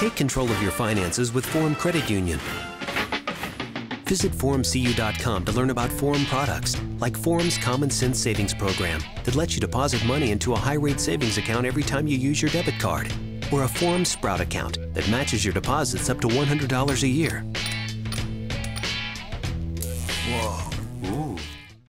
Take control of your finances with Forum Credit Union. Visit ForumCU.com to learn about Forum products, like Forum's Common Sense Savings Program that lets you deposit money into a high rate savings account every time you use your debit card, or a Forum Sprout account that matches your deposits up to $100 a year. Whoa.